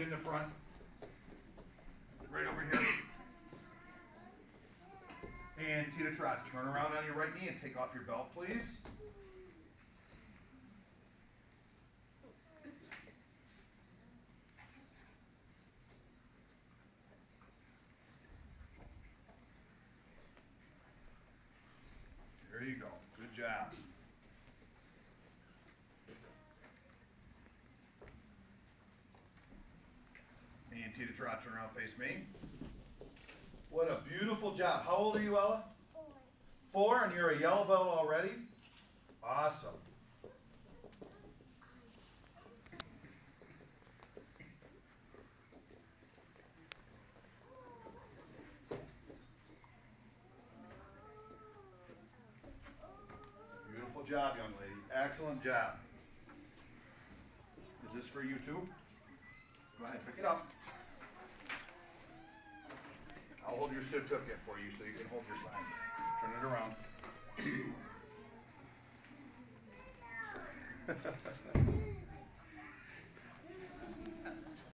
in the front. Right over here. And Tita Trot, turn around on your right knee and take off your belt, please. There you go. Good job. And Tita Trot, turn around, face me. What a beautiful job. How old are you, Ella? Four, Four, and you're a yellow belt already? Awesome. Beautiful job, young lady. Excellent job. Is this for you too? Go ahead, pick it up. I'll hold your certificate for you so you can hold your sign. Turn it around.